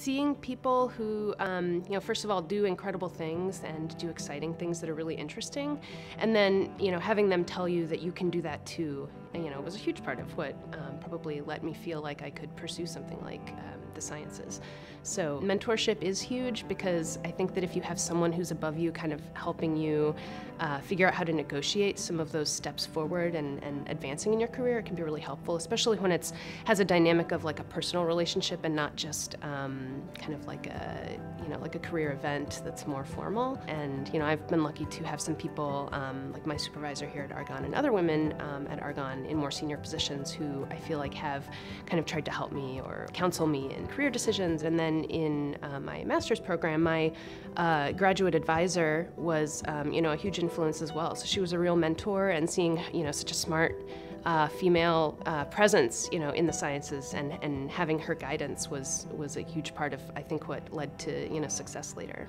seeing people who, um, you know, first of all, do incredible things and do exciting things that are really interesting, and then, you know, having them tell you that you can do that too, you know, it was a huge part of what um, probably let me feel like I could pursue something like um, the sciences. So mentorship is huge because I think that if you have someone who's above you kind of helping you uh, figure out how to negotiate some of those steps forward and, and advancing in your career, it can be really helpful, especially when it's has a dynamic of like a personal relationship and not just um, kind of like a you know like a career event that's more formal. And you know I've been lucky to have some people um, like my supervisor here at Argonne and other women um, at Argonne in more senior positions who I feel like have kind of tried to help me or counsel me in career decisions. And then in uh, my master's program, my uh, graduate advisor was um, you know a huge influence as well. So she was a real mentor, and seeing you know such a smart uh, female uh, presence, you know, in the sciences, and, and having her guidance was was a huge part of I think what led to you know success later.